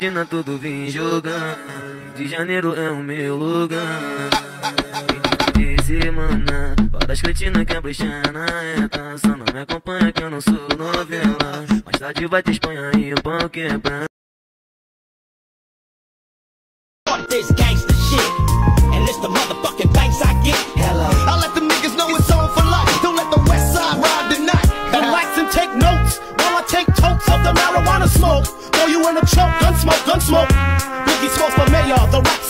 Imagina tudo vim jogando. De janeiro é o meu lugar. De semana, para as cretinas que a bruxana é Só não me acompanha que eu não sou novela. Mais tarde vai ter Espanha e o pão quebrando. This gangsta shit, and it's the motherfucking thanks I get. Hello. I let the niggas know it's on for life. Don't let the west side ride tonight. Relax and take notes while I take totes of the marijuana smoke. Throw you in a choke, Most for mayor, the rap